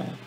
Yeah.